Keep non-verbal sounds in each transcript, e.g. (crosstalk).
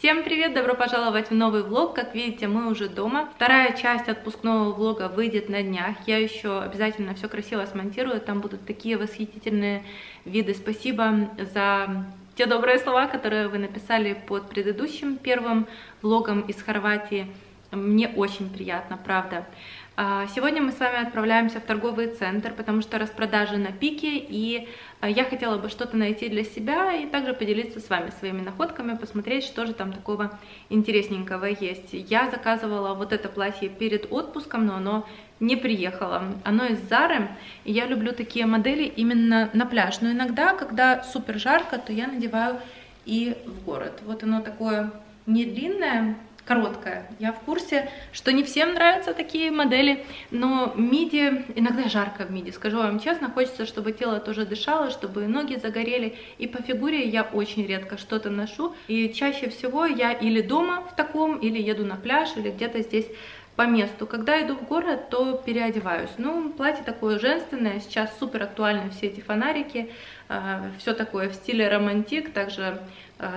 Всем привет! Добро пожаловать в новый влог. Как видите, мы уже дома. Вторая часть отпускного влога выйдет на днях. Я еще обязательно все красиво смонтирую. Там будут такие восхитительные виды. Спасибо за те добрые слова, которые вы написали под предыдущим первым влогом из Хорватии. Мне очень приятно, правда. А, сегодня мы с вами отправляемся в торговый центр, потому что распродажи на пике, и а, я хотела бы что-то найти для себя и также поделиться с вами своими находками, посмотреть, что же там такого интересненького есть. Я заказывала вот это платье перед отпуском, но оно не приехало. Оно из Зары, и я люблю такие модели именно на пляж. Но иногда, когда супер жарко, то я надеваю и в город. Вот оно такое не длинное, короткая. Я в курсе, что не всем нравятся такие модели, но миди, иногда жарко в миди, скажу вам честно, хочется, чтобы тело тоже дышало, чтобы ноги загорели, и по фигуре я очень редко что-то ношу, и чаще всего я или дома в таком, или еду на пляж, или где-то здесь по месту. Когда иду в город, то переодеваюсь. Ну, платье такое женственное, сейчас супер актуальны все эти фонарики, э, все такое в стиле романтик, также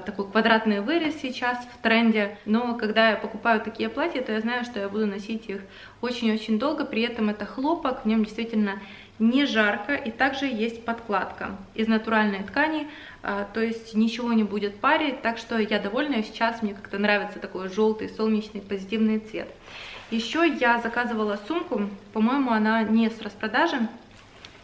такой квадратный вырез сейчас в тренде, но когда я покупаю такие платья, то я знаю, что я буду носить их очень-очень долго, при этом это хлопок, в нем действительно не жарко, и также есть подкладка из натуральной ткани, э, то есть ничего не будет парить, так что я довольна, сейчас мне как-то нравится такой желтый, солнечный, позитивный цвет. Еще я заказывала сумку, по-моему, она не с распродажи,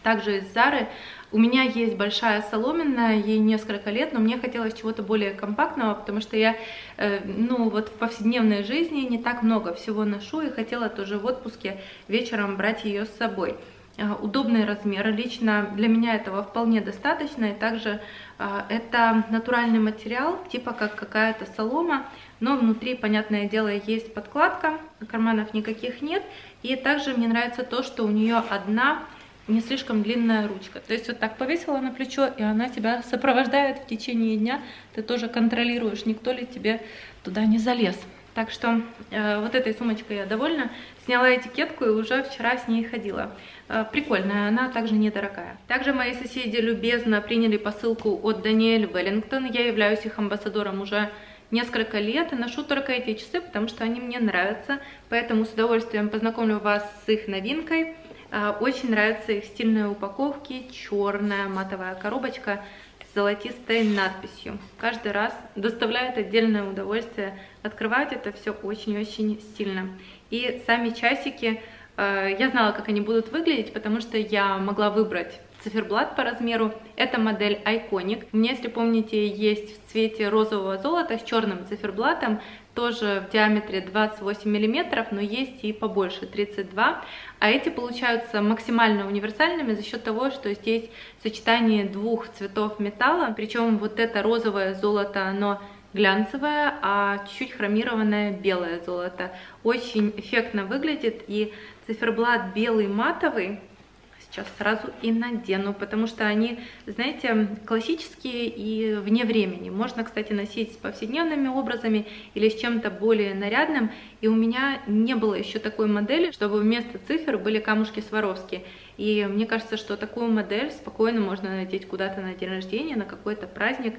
также из Зары, у меня есть большая соломенная, ей несколько лет, но мне хотелось чего-то более компактного, потому что я, э, ну, вот в повседневной жизни не так много всего ношу, и хотела тоже в отпуске вечером брать ее с собой. Э, удобный размер, лично для меня этого вполне достаточно, и также э, это натуральный материал, типа как какая-то солома, но внутри, понятное дело, есть подкладка, карманов никаких нет, и также мне нравится то, что у нее одна не слишком длинная ручка. То есть вот так повесила на плечо, и она тебя сопровождает в течение дня. Ты тоже контролируешь, никто ли тебе туда не залез. Так что э, вот этой сумочкой я довольна. Сняла этикетку и уже вчера с ней ходила. Э, прикольная, она также недорогая. Также мои соседи любезно приняли посылку от Даниэль Веллингтон. Я являюсь их амбассадором уже несколько лет и ношу только эти часы, потому что они мне нравятся. Поэтому с удовольствием познакомлю вас с их новинкой. А, очень нравятся их стильные упаковки, черная матовая коробочка с золотистой надписью. Каждый раз доставляет отдельное удовольствие открывать это все очень-очень стильно. И сами часики, а, я знала, как они будут выглядеть, потому что я могла выбрать циферблат по размеру. Это модель Iconic. Меня, если помните, есть в цвете розового золота с черным циферблатом, тоже в диаметре 28 миллиметров, но есть и побольше, 32. А эти получаются максимально универсальными за счет того, что здесь сочетание двух цветов металла, причем вот это розовое золото, оно глянцевое, а чуть-чуть хромированное белое золото. Очень эффектно выглядит, и циферблат белый матовый, сейчас сразу и надену, потому что они, знаете, классические и вне времени. Можно, кстати, носить с повседневными образами или с чем-то более нарядным. И у меня не было еще такой модели, чтобы вместо цифр были камушки Сваровски. И мне кажется, что такую модель спокойно можно надеть куда-то на день рождения, на какой-то праздник.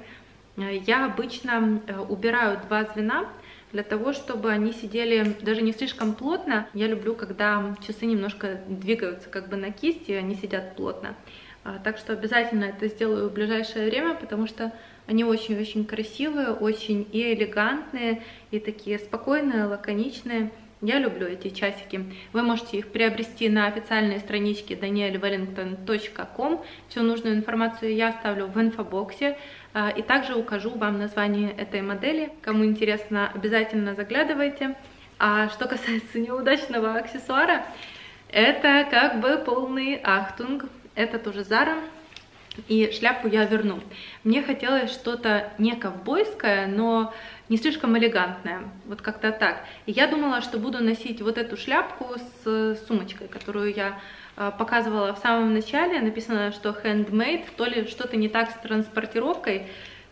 Я обычно э, убираю два звена, для того, чтобы они сидели даже не слишком плотно. Я люблю, когда часы немножко двигаются как бы на кисти, они сидят плотно. А, так что обязательно это сделаю в ближайшее время, потому что они очень-очень красивые, очень и элегантные, и такие спокойные, лаконичные. Я люблю эти часики. Вы можете их приобрести на официальной страничке danielwellington.com. Всю нужную информацию я оставлю в инфобоксе. А, и также укажу вам название этой модели. Кому интересно, обязательно заглядывайте. А что касается неудачного аксессуара, это как бы полный ахтунг. Это тоже Zara. И шляпу я верну. Мне хотелось что-то не ковбойское, но не слишком элегантная, вот как-то так. И я думала, что буду носить вот эту шляпку с сумочкой, которую я а, показывала в самом начале, написано, что handmade, то ли что-то не так с транспортировкой,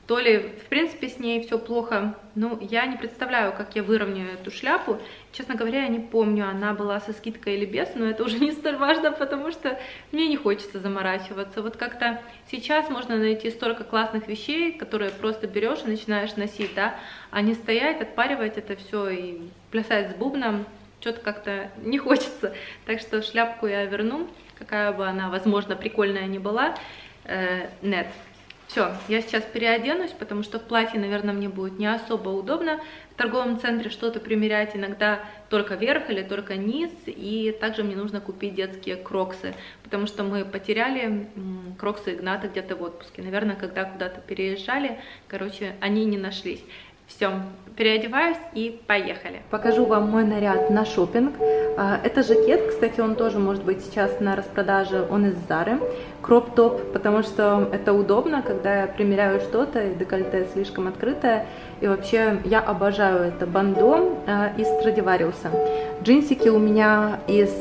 то ли, в принципе, с ней все плохо. Ну, я не представляю, как я выровняю эту шляпу. Честно говоря, я не помню, она была со скидкой или без, но это (laughs) уже не столь важно, потому что мне не хочется заморачиваться. Вот как-то сейчас можно найти столько классных вещей, которые просто берешь и начинаешь носить, да, а не стоять, отпаривать это все и плясать с бубном. Что-то как-то не хочется. Так что шляпку я верну, какая бы она, возможно, прикольная не была. Э, нет, все, я сейчас переоденусь, потому что в платье, наверное, мне будет не особо удобно в торговом центре что-то примерять, иногда только верх или только низ, и также мне нужно купить детские кроксы, потому что мы потеряли кроксы Игната где-то в отпуске, наверное, когда куда-то переезжали, короче, они не нашлись. Все, переодеваюсь и поехали. Покажу вам мой наряд на шопинг. А, это жакет, кстати, он тоже может быть сейчас на распродаже, он из Зары. Кроп-топ, потому что это удобно, когда я примеряю что-то, и декольте слишком открытое. И вообще я обожаю это бандо а, из Страдивариуса. Джинсики у меня из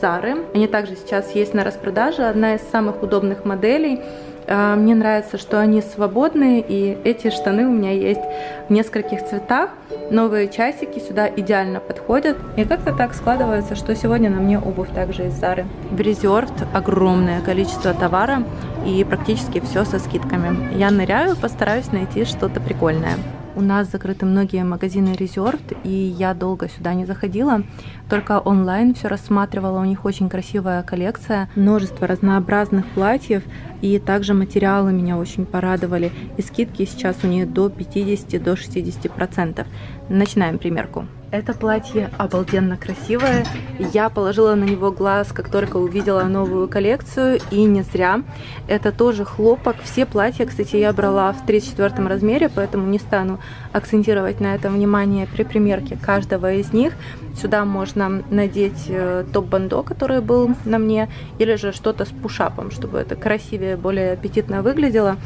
Зары. Они также сейчас есть на распродаже. Одна из самых удобных моделей. А, мне нравится, что они свободные, и эти штаны у меня есть в нескольких цветах. Новые часики сюда идеально подходят. И как-то так складывается, что сегодня на мне обувь также из Зары. В Reserved огромное количество товара и практически все со скидками. Я ныряю, постараюсь найти что-то прикольное. У нас закрыты многие магазины Reserved, и я долго сюда не заходила, только онлайн все рассматривала, у них очень красивая коллекция, множество разнообразных платьев, и также материалы меня очень порадовали, и скидки сейчас у них до 50-60%. До 60%. Начинаем примерку. Это платье обалденно красивое. Я положила на него глаз, как только увидела новую коллекцию, и не зря. Это тоже хлопок. Все платья, кстати, я брала в 34 размере, поэтому не стану акцентировать на этом внимание при примерке каждого из них. Сюда можно надеть э, топ-бандо, который был на мне, или же что-то с пушапом, чтобы это красивее, более аппетитно выглядело.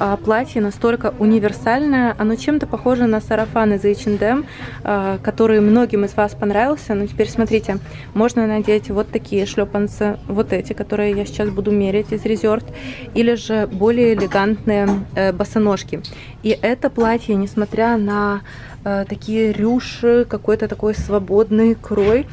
А, платье настолько универсальное, оно чем-то похоже на сарафан из H&M, который многим из вас понравился. Но теперь смотрите, можно надеть вот такие шлепанцы, вот эти, которые я сейчас буду мерить из Reserved, или же более элегантные э, босоножки. И это платье, несмотря на э, такие рюши, какой-то такой свободный крой,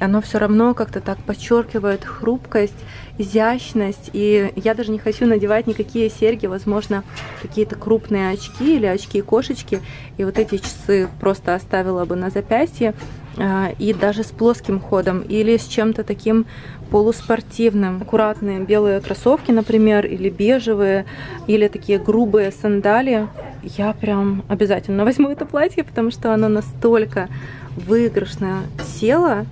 оно все равно как-то так подчеркивает хрупкость, изящность. И я даже не хочу надевать никакие серьги, возможно, какие-то крупные очки или очки-кошечки. И вот эти часы просто оставила бы на запястье. А, и даже с плоским ходом или с чем-то таким полуспортивным. Аккуратные белые кроссовки, например, или бежевые, или такие грубые сандалии. Я прям обязательно (laughs) возьму это платье, потому что оно настолько выигрышно село,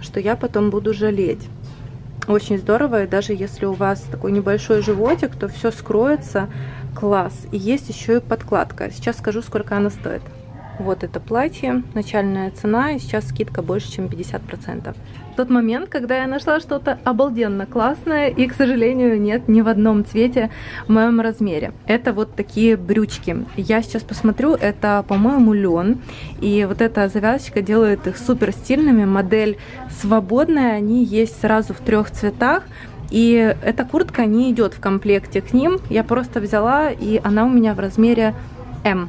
что я потом буду жалеть. Очень здорово, и даже если у вас такой небольшой животик, то все скроется, класс. И есть еще и подкладка. Сейчас скажу, сколько она стоит. Вот это платье, начальная цена, и сейчас скидка больше, чем 50% тот момент, когда я нашла что-то обалденно классное, и, к сожалению, нет ни в одном цвете в моем размере. Это вот такие брючки. Я сейчас посмотрю, это, по-моему, лен, и вот эта завязочка делает их супер стильными. Модель свободная, они есть сразу в трех цветах. И эта куртка не идет в комплекте к ним. Я просто взяла, и она у меня в размере М.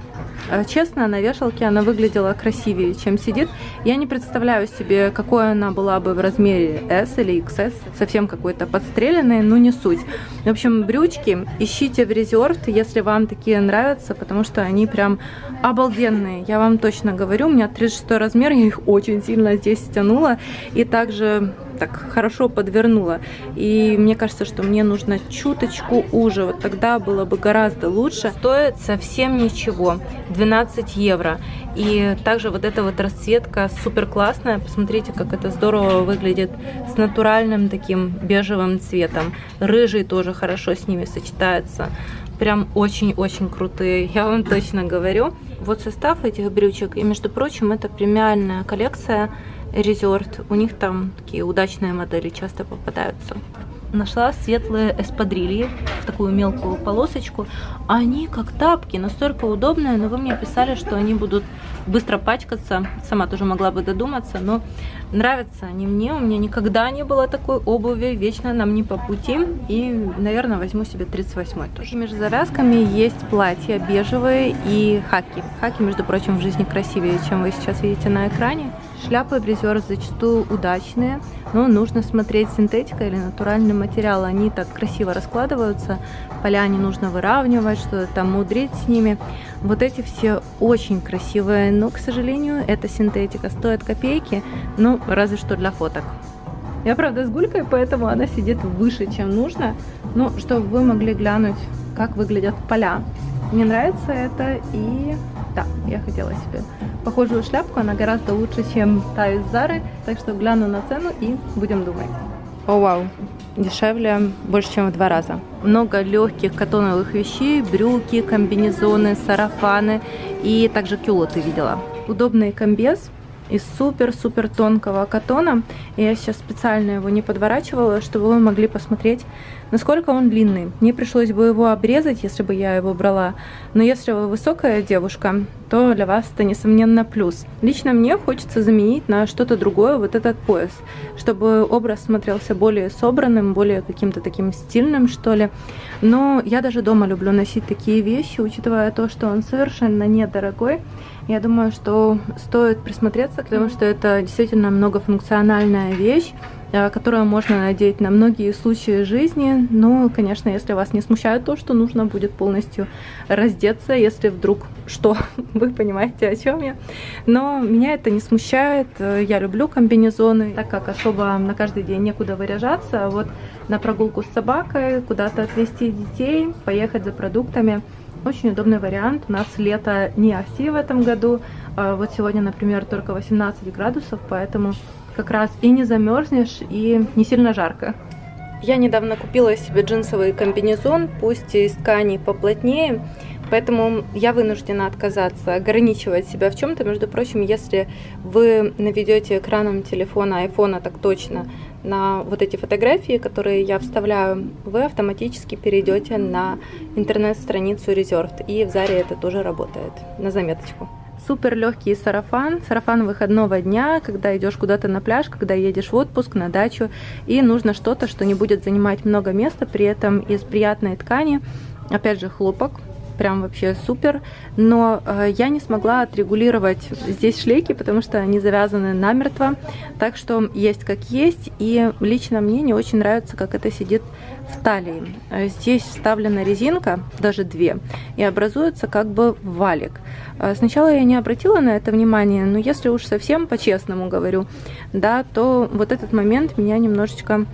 Э, честно, на вешалке она выглядела красивее, чем сидит. Я не представляю себе, какой она была бы в размере S или XS, совсем какой-то подстреленной, но не суть. В общем, брючки ищите в Reserved, если вам такие нравятся, потому что они прям обалденные. Я вам точно говорю, у меня 36 размер, я их очень сильно здесь стянула. И также так хорошо подвернула. И мне кажется, что мне нужно чуточку уже, вот тогда было бы гораздо лучше. Стоит совсем ничего, 12 евро. И также вот эта вот расцветка супер классная. Посмотрите, как это здорово выглядит с натуральным таким бежевым цветом. Рыжий тоже хорошо с ними сочетается. Прям очень-очень крутые, я вам точно говорю. Вот состав этих брючек. И, между прочим, это премиальная коллекция Resort. У них там такие удачные модели часто попадаются. Нашла светлые эспадрильи в такую мелкую полосочку. Они как тапки, настолько удобные, но вы мне писали, что они будут быстро пачкаться. Сама тоже могла бы додуматься, но нравятся они мне. У меня никогда не было такой обуви, вечно нам не по пути. И, наверное, возьму себе 38 тоже. Между завязками есть платья бежевые и хаки. Хаки, между прочим, в жизни красивее, чем вы сейчас видите на экране. Шляпы брезер зачастую удачные, но нужно смотреть синтетика или натуральный материал. Они так красиво раскладываются, поля не нужно выравнивать, что-то там мудрить с ними. Вот эти все очень красивые, но, к сожалению, это синтетика. Стоит копейки, ну, разве что для фоток. Я, правда, с гулькой, поэтому она сидит выше, чем нужно. Ну, чтобы вы могли глянуть, как выглядят поля. Мне нравится это и да, я хотела себе похожую шляпку, она гораздо лучше, чем та из Зары, так что гляну на цену и будем думать. О, вау, дешевле больше, чем в два раза. Много легких катоновых вещей, брюки, комбинезоны, сарафаны и также кюло ты видела. Удобный комбез, из супер-супер тонкого катона. Я сейчас специально его не подворачивала, чтобы вы могли посмотреть, насколько он длинный. Мне пришлось бы его обрезать, если бы я его брала. Но если вы высокая девушка, то для вас это, несомненно, плюс. Лично мне хочется заменить на что-то другое вот этот пояс, чтобы образ смотрелся более собранным, более каким-то таким стильным, что ли. Но я даже дома люблю носить такие вещи, учитывая то, что он совершенно недорогой. Я думаю, что стоит присмотреться, потому что это действительно многофункциональная вещь, э, которую можно надеть на многие случаи жизни. Но, конечно, если вас не смущает то, что нужно будет полностью раздеться, если вдруг что, (laughs) вы понимаете, о чем я. Но меня это не смущает. Я люблю комбинезоны, так как особо на каждый день некуда выряжаться. Вот на прогулку с собакой, куда-то отвезти детей, поехать за продуктами – очень удобный вариант. У нас лето не ахти в этом году. А вот сегодня, например, только 18 градусов, поэтому как раз и не замерзнешь, и не сильно жарко. Я недавно купила себе джинсовый комбинезон, пусть из ткани поплотнее, поэтому я вынуждена отказаться, ограничивать себя в чем-то. Между прочим, если вы наведете экраном телефона, айфона так точно, на вот эти фотографии, которые я вставляю, вы автоматически перейдете на интернет-страницу Reserved. И в Заре это тоже работает. На заметочку. Супер легкий сарафан, сарафан выходного дня, когда идешь куда-то на пляж, когда едешь в отпуск, на дачу, и нужно что-то, что не будет занимать много места, при этом из приятной ткани, опять же хлопок, прям вообще супер. Но э, я не смогла отрегулировать здесь шлейки, потому что они завязаны намертво. Так что есть как есть. И лично мне не очень нравится, как это сидит в талии. Э, здесь вставлена резинка, даже две, и образуется как бы валик. Э, сначала я не обратила на это внимание, но если уж совсем по-честному говорю, да, то вот этот момент меня немножечко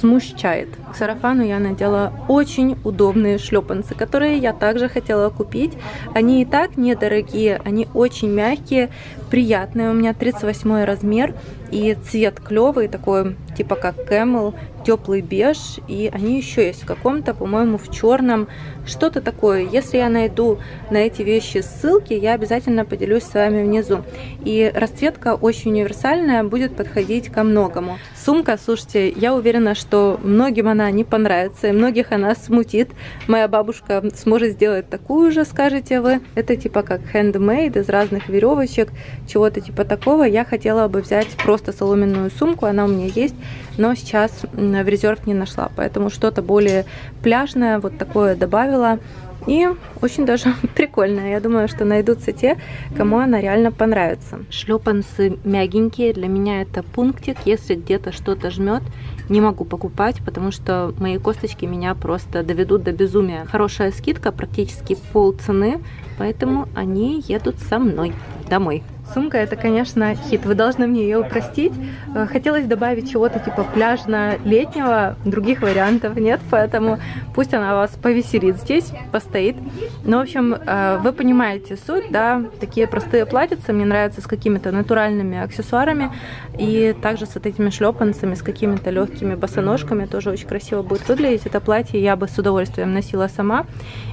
смущает. К сарафану я надела очень удобные шлепанцы, которые я также хотела купить. Они и так недорогие, они очень мягкие, приятные. У меня 38 размер и цвет клевый, такой типа как Camel, теплый беж, и они еще есть в каком-то, по-моему, в черном, что-то такое. Если я найду на эти вещи ссылки, я обязательно поделюсь с вами внизу. И расцветка очень универсальная, будет подходить ко многому. Сумка, слушайте, я уверена, что многим она не понравится, и многих она смутит. Моя бабушка сможет сделать такую же, скажете вы. Это типа как handmade из разных веревочек, чего-то типа такого. Я хотела бы взять просто соломенную сумку, она у меня есть, но сейчас в резерв не нашла, поэтому что-то более пляжное, вот такое добавила. И очень даже (laughs) прикольная. Я думаю, что найдутся те, кому она реально понравится. Шлепанцы мягенькие. Для меня это пунктик. Если где-то что-то жмет, не могу покупать, потому что мои косточки меня просто доведут до безумия. Хорошая скидка, практически пол цены, поэтому они едут со мной домой. Сумка это, конечно, хит. Вы должны мне ее простить. Э, хотелось добавить чего-то типа пляжно-летнего, других вариантов нет, поэтому пусть она вас повеселит здесь, постоит. Ну, в общем, э, вы понимаете суть, да, такие простые платьица мне нравятся с какими-то натуральными аксессуарами и также с вот этими шлепанцами, с какими-то легкими босоножками тоже очень красиво будет выглядеть. Это платье я бы с удовольствием носила сама.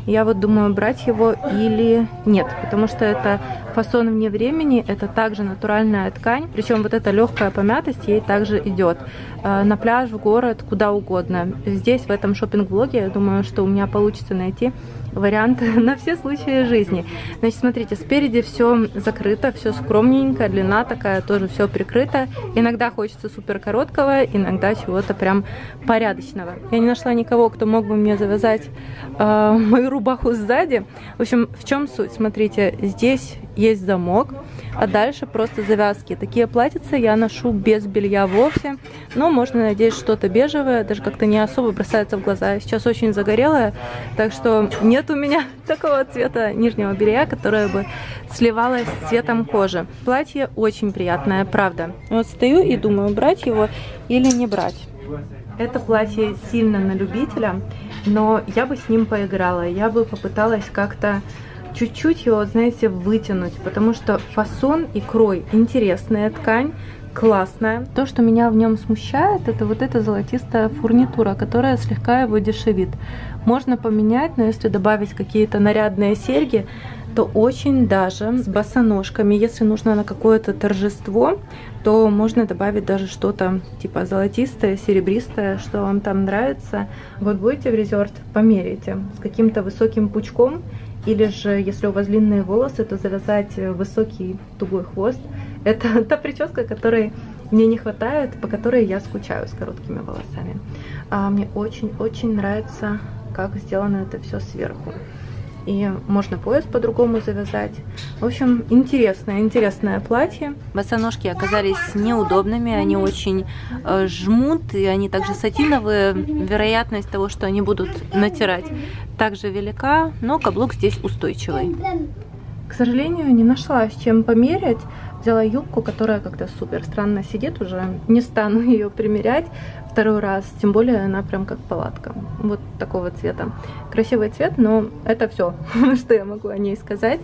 Я вот думаю, брать его или нет, потому что это фасон вне времени, это также натуральная ткань, причем вот эта легкая помятость ей также идет. Э, на пляж, в город, куда угодно. Здесь, в этом шопинг-блоге, я думаю, что у меня получится найти вариант (laughs) на все случаи жизни. Значит, смотрите, спереди все закрыто, все скромненько, длина такая, тоже все прикрыто. Иногда хочется супер короткого, иногда чего-то прям порядочного. Я не нашла никого, кто мог бы мне завязать э, (laughs) мою рубаху сзади. В общем, в чем суть? Смотрите, здесь есть замок, а дальше просто завязки. Такие платьица я ношу без белья вовсе, но можно надеть что-то бежевое, даже как-то не особо бросается в глаза. Сейчас очень загорелая, так что нет у меня (laughs) такого цвета нижнего белья, которое бы сливалось с цветом кожи. Платье очень приятное, правда. Вот стою и думаю, брать его или не брать. Это платье сильно на любителя, но я бы с ним поиграла, я бы попыталась как-то чуть-чуть его, знаете, вытянуть, потому что фасон и крой интересная ткань, классная. То, что меня в нем смущает, это вот эта золотистая фурнитура, которая слегка его дешевит. Можно поменять, но если добавить какие-то нарядные серьги, то очень даже с босоножками, если нужно на какое-то торжество, то можно добавить даже что-то типа золотистое, серебристое, что вам там нравится. Вот будете в резерт, померяйте с каким-то высоким пучком или же, если у вас длинные волосы, то завязать высокий тугой хвост. Это (laughs) та прическа, которой мне не хватает, по которой я скучаю с короткими волосами. А мне очень-очень нравится, как сделано это все сверху и можно пояс по-другому завязать. В общем, интересное, интересное платье. Босоножки оказались неудобными, они очень э, жмут, и они также сатиновые. Вероятность того, что они будут натирать, также велика, но каблук здесь устойчивый. К сожалению, не нашла с чем померять. Взяла юбку, которая как-то супер странно сидит уже. Не стану (laughs) ее примерять второй раз, тем более она прям как палатка. Вот такого цвета. Красивый цвет, но это все, (laughs) что я могу о ней сказать.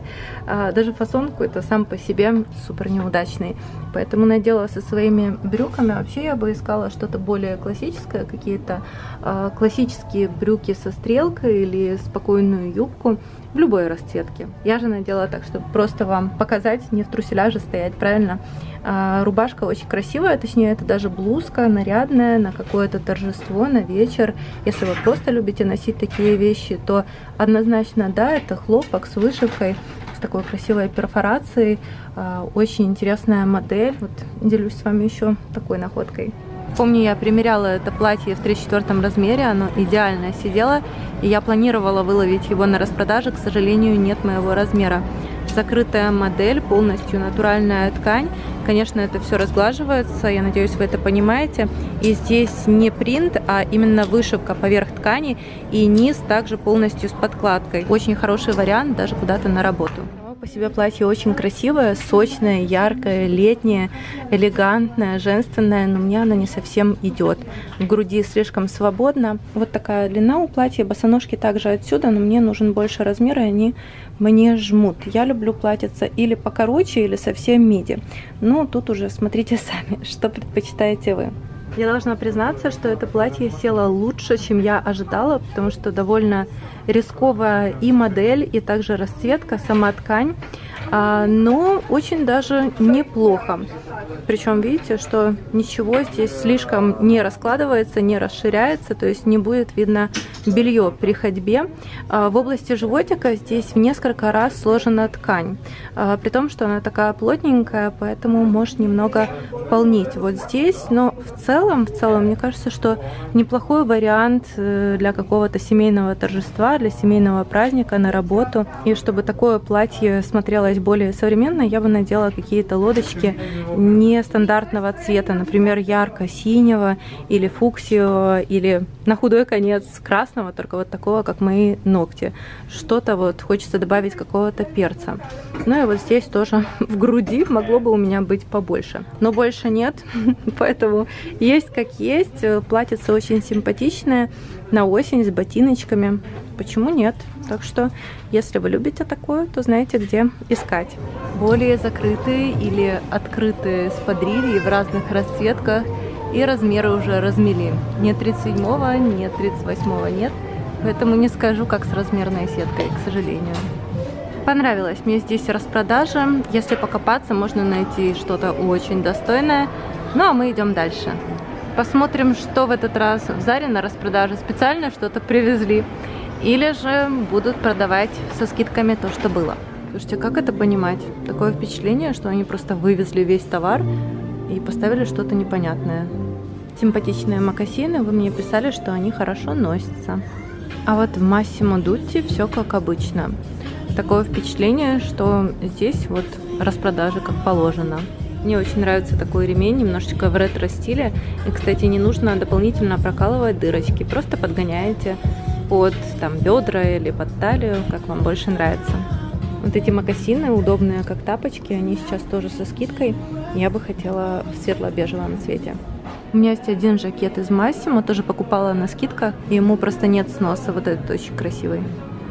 А, даже фасон какой-то сам по себе супер неудачный. Поэтому надела со своими брюками. Вообще я бы искала что-то более классическое, какие-то а, классические брюки со стрелкой или спокойную юбку в любой расцветке. Я же надела так, чтобы просто вам показать, не в труселяже стоять, правильно? А, рубашка очень красивая, точнее это даже блузка нарядная на какое-то торжество, на вечер. Если вы просто любите носить такие вещи, то однозначно да, это хлопок с вышивкой, с такой красивой перфорацией. А, очень интересная модель. Вот делюсь с вами еще такой находкой. Помню, я примеряла это платье в 34 размере, оно идеально сидело, и я планировала выловить его на распродаже, к сожалению, нет моего размера закрытая модель, полностью натуральная ткань. Конечно, это все разглаживается, я надеюсь, вы это понимаете. И здесь не принт, а именно вышивка поверх ткани и низ также полностью с подкладкой. Очень хороший вариант даже куда-то на работу по себе платье очень красивое, сочное, яркое, летнее, элегантное, женственное, но мне оно не совсем идет. В груди слишком свободно. Вот такая длина у платья, босоножки также отсюда, но мне нужен больше размер, и они мне жмут. Я люблю платьица или покороче, или совсем миди. Ну, тут уже смотрите (laughs) сами, что предпочитаете вы. Я должна признаться, что это платье село лучше, чем я ожидала, потому что довольно рисковая и модель, и также расцветка, сама ткань. А, но очень даже неплохо. Причем видите, что ничего здесь слишком не раскладывается, не расширяется, то есть не будет видно белье при ходьбе. А, в области животика здесь в несколько раз сложена ткань, а, при том, что она такая плотненькая, поэтому может немного полнить вот здесь, но в целом, в целом, мне кажется, что неплохой вариант э, для какого-то семейного торжества, для семейного праздника на работу, и чтобы такое платье смотрелось более современно, я бы надела какие-то лодочки нестандартного цвета, например, ярко-синего или фуксиевого, или на худой конец красного, только вот такого, как мои ногти. Что-то вот хочется добавить какого-то перца. Ну и вот здесь тоже (laughs) в груди могло бы у меня быть побольше. Но больше нет, (laughs) поэтому есть как есть. Платьице очень симпатичное, на осень с ботиночками. Почему нет? Так что, если вы любите такое, то знаете, где искать. Более закрытые или открытые спадрильи в разных расцветках и размеры уже размели. Нет 37-го, нет 38-го, нет. Поэтому не скажу, как с размерной сеткой, к сожалению. Понравилось мне здесь распродажа. Если покопаться, можно найти что-то очень достойное. Ну а мы идем дальше. Посмотрим, что в этот раз в Заре на распродаже. Специально что-то привезли. Или же будут продавать со скидками то, что было. Слушайте, как это понимать? Такое впечатление, что они просто вывезли весь товар и поставили что-то непонятное. Симпатичные макасины, вы мне писали, что они хорошо носятся. А вот в Массимо Дутти все как обычно такое впечатление, что здесь вот распродажа как положено. Мне очень нравится такой ремень, немножечко в ретро-стиле. И, кстати, не нужно дополнительно прокалывать дырочки. Просто подгоняете под там, бедра или под талию, как вам больше нравится. Вот эти мокасины удобные, как тапочки, они сейчас тоже со скидкой. Я бы хотела в светло-бежевом цвете. У меня есть один жакет из Массимо, тоже покупала на скидках, и ему просто нет сноса. Вот этот очень красивый.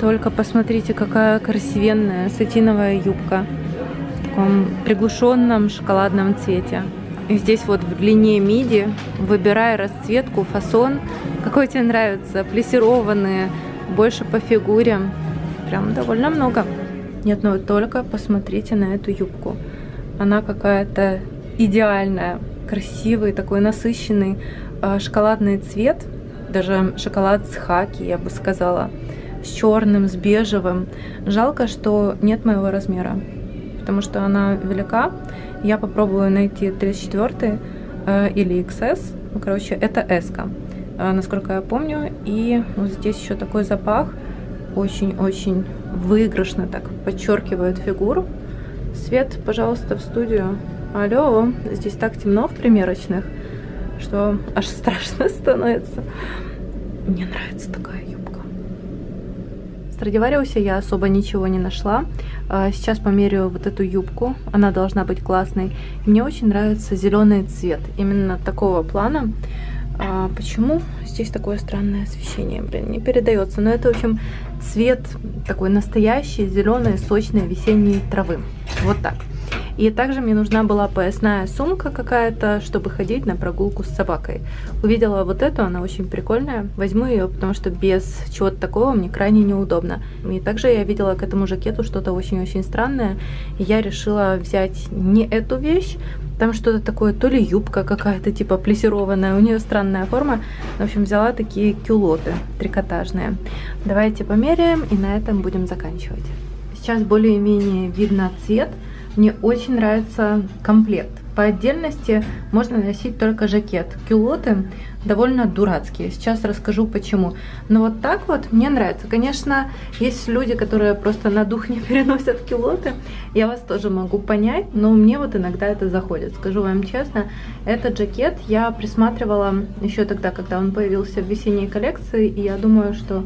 Только посмотрите, какая красивенная сатиновая юбка в таком приглушенном шоколадном цвете. Здесь вот в длине миди, выбирая расцветку, фасон, какой тебе нравится, плессированные, больше по фигуре, прям довольно много. Нет, ну только посмотрите на эту юбку. Она какая-то идеальная, красивый, такой насыщенный э, шоколадный цвет, даже шоколад с хаки, я бы сказала с черным, с бежевым. Жалко, что нет моего размера, потому что она велика. Я попробую найти 34 э, или XS. Ну, короче, это S, э, насколько я помню. И вот здесь еще такой запах очень-очень выигрышно так подчеркивает фигуру. Свет, пожалуйста, в студию. Алло, здесь так темно в примерочных, что аж (laughs) страшно становится. Мне нравится такая Страдивариусе я особо ничего не нашла. А, сейчас померяю вот эту юбку. Она должна быть классной. Мне очень нравится зеленый цвет. Именно такого плана. А, почему здесь такое странное освещение? Блин, не передается. Но это, в общем, цвет такой настоящий, зеленый, сочный, весенней травы. Вот так. И также мне нужна была поясная сумка какая-то, чтобы ходить на прогулку с собакой. Увидела вот эту, она очень прикольная. Возьму ее, потому что без чего-то такого мне крайне неудобно. И также я видела к этому жакету что-то очень-очень странное. Я решила взять не эту вещь, там что-то такое, то ли юбка какая-то, типа плессированная, у нее странная форма. В общем, взяла такие кюлоты трикотажные. Давайте померяем и на этом будем заканчивать. Сейчас более-менее видно цвет. Мне очень нравится комплект. По отдельности можно носить только жакет. Кюлоты довольно дурацкие. Сейчас расскажу почему. Но вот так вот мне нравится. Конечно, есть люди, которые просто на дух (laughs) не переносят кюлоты. Я вас тоже могу понять, но мне вот иногда это заходит. Скажу вам честно, этот жакет я присматривала еще тогда, когда он появился в весенней коллекции. И я думаю, что...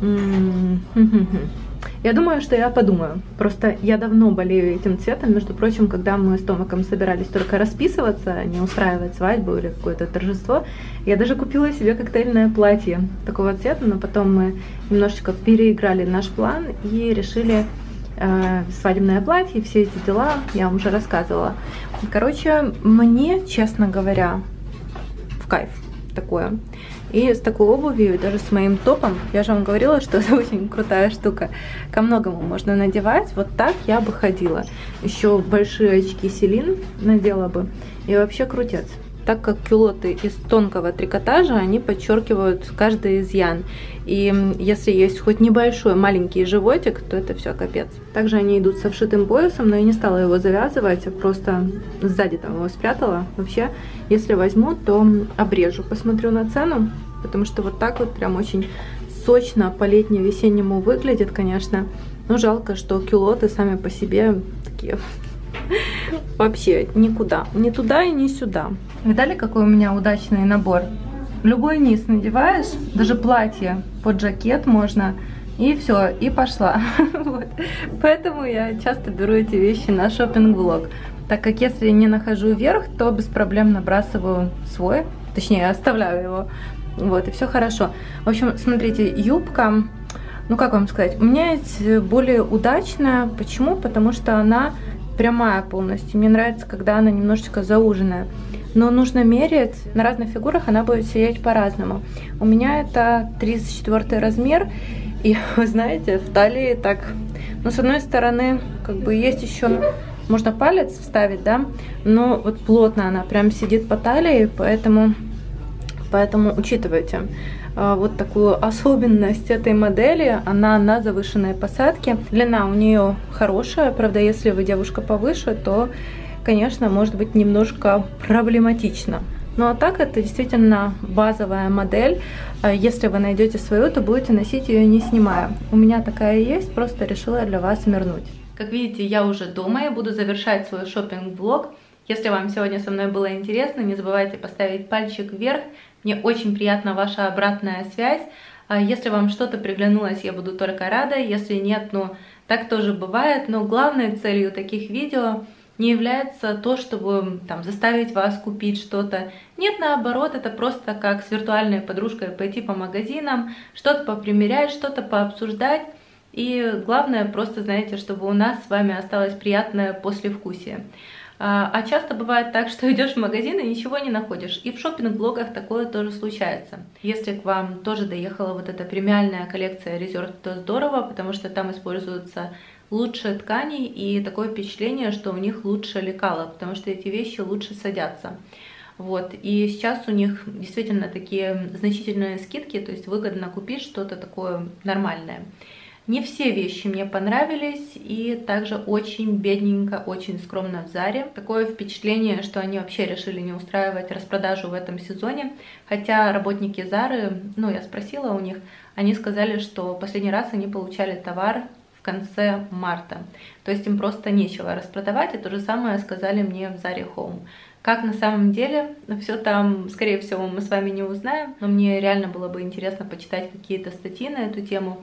(laughs) Я думаю, что я подумаю. Просто я давно болею этим цветом. Между прочим, когда мы с Томаком собирались только расписываться, а не устраивать свадьбу или какое-то торжество, я даже купила себе коктейльное платье такого цвета, но потом мы немножечко переиграли наш план и решили э, свадебное платье, все эти дела, я вам уже рассказывала. Короче, мне, честно говоря, в кайф такое. И с такой обувью, даже с моим топом, я же вам говорила, что (laughs) это очень крутая штука. Ко многому можно надевать. Вот так я бы ходила. Еще большие очки Селин надела бы. И вообще крутец так как кюлоты из тонкого трикотажа, они подчеркивают каждый изъян. И если есть хоть небольшой маленький животик, то это все капец. Также они идут со вшитым поясом, но я не стала его завязывать, а просто сзади там его спрятала. Вообще, если возьму, то обрежу. Посмотрю на цену, потому что вот так вот прям очень сочно по-летне-весеннему выглядит, конечно. Но жалко, что кюлоты сами по себе такие (laughs) Вообще никуда. Ни туда и ни сюда. Видали, какой у меня удачный набор? Любой низ надеваешь, даже платье под жакет можно. И все, и пошла. (laughs) вот. Поэтому я часто беру эти вещи на шопинг-влог. Так как если не нахожу верх, то без проблем набрасываю свой. Точнее, оставляю его. Вот, и все хорошо. В общем, смотрите, юбка, ну как вам сказать, у меня есть более удачная. Почему? Потому что она прямая полностью. Мне нравится, когда она немножечко зауженная. Но нужно мерить, на разных фигурах она будет сидеть по-разному. У меня это 34 размер, и (laughs) вы знаете, в талии так Но с одной стороны, как бы есть еще, можно палец вставить, да, но вот плотно она прям сидит по талии, поэтому, поэтому учитывайте. А, вот такую особенность этой модели. Она на завышенной посадке. Длина у нее хорошая, правда, если вы девушка повыше, то, конечно, может быть немножко проблематично. Ну а так это действительно базовая модель. А если вы найдете свою, то будете носить ее не снимая. У меня такая есть, просто решила для вас вернуть. Как видите, я уже дома, я буду завершать свой шопинг-влог. Если вам сегодня со мной было интересно, не забывайте поставить пальчик вверх. Мне очень приятна ваша обратная связь. А если вам что-то приглянулось, я буду только рада. Если нет, ну, так тоже бывает. Но главной целью таких видео не является то, чтобы там, заставить вас купить что-то. Нет, наоборот, это просто как с виртуальной подружкой пойти по магазинам, что-то попримерять, что-то пообсуждать. И главное, просто знаете, чтобы у нас с вами осталось приятное послевкусие. А, а часто бывает так, что идешь в магазин и ничего не находишь. И в шопинг-блогах такое тоже случается. Если к вам тоже доехала вот эта премиальная коллекция Resort, то здорово, потому что там используются лучшие ткани и такое впечатление, что у них лучше лекала, потому что эти вещи лучше садятся. Вот, и сейчас у них действительно такие значительные скидки, то есть выгодно купить что-то такое нормальное. Не все вещи мне понравились, и также очень бедненько, очень скромно в Заре. Такое впечатление, что они вообще решили не устраивать распродажу в этом сезоне, хотя работники Зары, ну, я спросила у них, они сказали, что последний раз они получали товар в конце марта. То есть им просто нечего распродавать, и то же самое сказали мне в Заре Home. Как на самом деле, все там, скорее всего, мы с вами не узнаем, но мне реально было бы интересно почитать какие-то статьи на эту тему,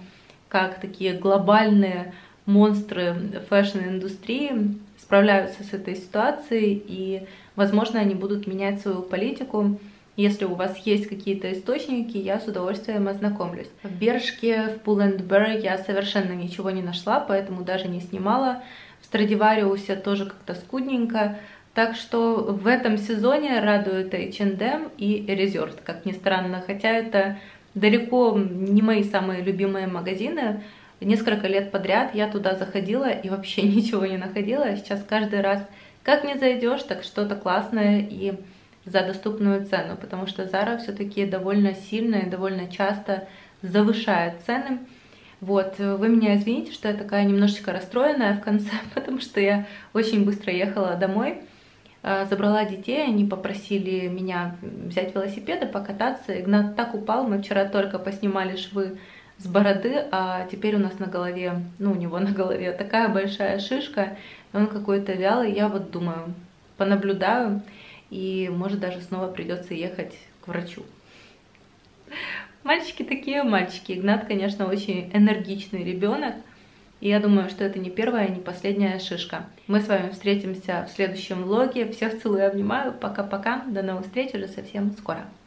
как такие глобальные монстры фэшн-индустрии справляются с этой ситуацией, и, возможно, они будут менять свою политику. Если у вас есть какие-то источники, я с удовольствием ознакомлюсь. В Бершке, в Pull&Bear я совершенно ничего не нашла, поэтому даже не снимала. В Страдивариусе тоже как-то скудненько. Так что в этом сезоне радует H&M и Resort, как ни странно. Хотя это далеко не мои самые любимые магазины. Несколько лет подряд я туда заходила и вообще (laughs) ничего не находила. Сейчас каждый раз, как не зайдешь, так что-то классное и за доступную цену, потому что Zara все-таки довольно сильно и довольно часто завышает цены. Вот, вы меня извините, что я такая немножечко расстроенная в конце, (laughs) потому что я очень быстро ехала домой. Э, забрала детей, они попросили меня взять велосипед и покататься. Игнат так упал, мы вчера только поснимали швы с бороды, а теперь у нас на голове, ну у него (laughs) на голове такая большая шишка, он какой-то вялый. Я вот думаю, понаблюдаю, и может даже снова придется ехать к врачу. Мальчики такие мальчики. Игнат, конечно, очень энергичный ребенок. И я думаю, что это не первая, не последняя шишка. Мы с вами встретимся в следующем влоге. Всех целую и обнимаю. Пока-пока. До новых встреч уже совсем скоро.